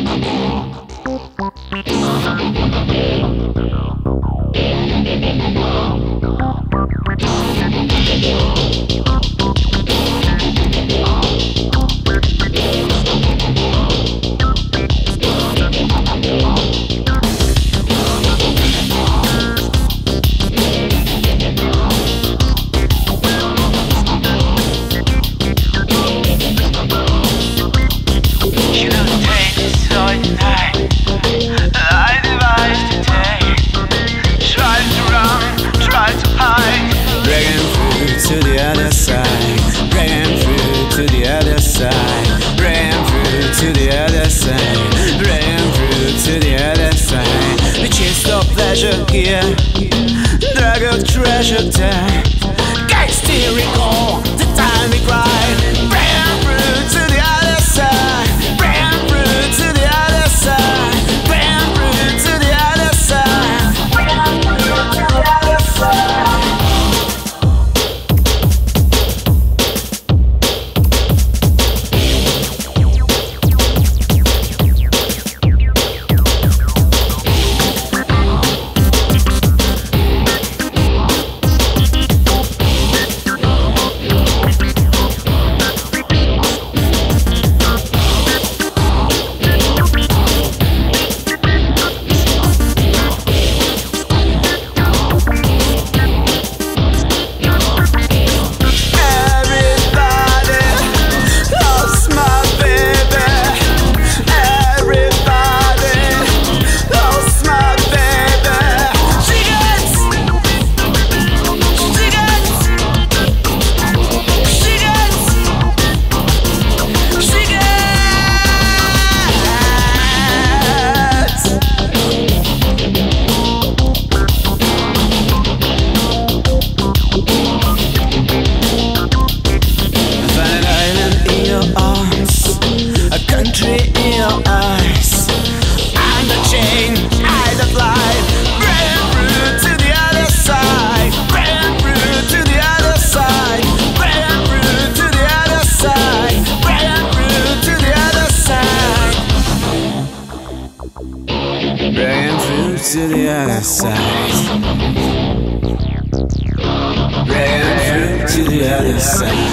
Thank you. to the other side. Red fruit to the other side.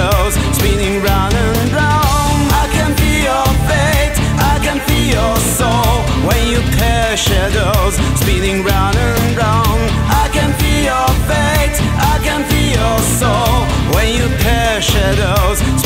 shadows spinning round and round. I can feel your fate, I can feel your soul when you cast shadows spinning round and round. I can feel your fate, I can feel your soul when you cast shadows.